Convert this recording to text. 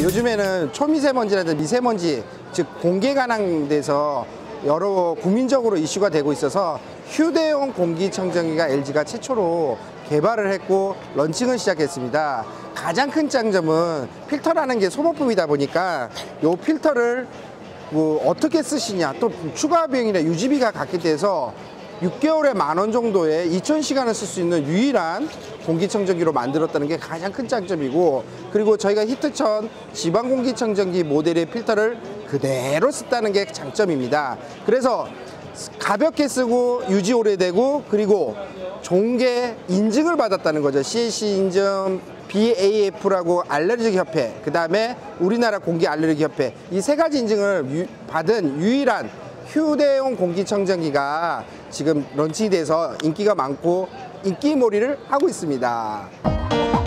요즘에는 초미세먼지라든지 미세먼지 즉 공기 관항돼서 여러 국민적으로 이슈가 되고 있어서 휴대용 공기청정기가 LG가 최초로 개발을 했고 런칭을 시작했습니다. 가장 큰 장점은 필터라는 게 소모품이다 보니까 이 필터를 뭐 어떻게 쓰시냐 또 추가 비용이나 유지비가 같게 돼서 6개월에 만 원 정도의 2,000시간을 쓸 수 있는 유일한 공기청정기로 만들었다는 게 가장 큰 장점이고 그리고 저희가 히트천 지방 공기청정기 모델의 필터를 그대로 썼다는 게 장점입니다. 그래서 가볍게 쓰고 유지 오래되고 그리고 게 인증을 받았다는 거죠. CAC 인증, BAF라고 알레르기 협회, 그 다음에 우리나라 공기 알레르기 협회 이 세 가지 인증을 유- 받은 유일한 휴대용 공기청정기가 지금 런칭돼서 인기가 많고 인기몰이를 하고 있습니다.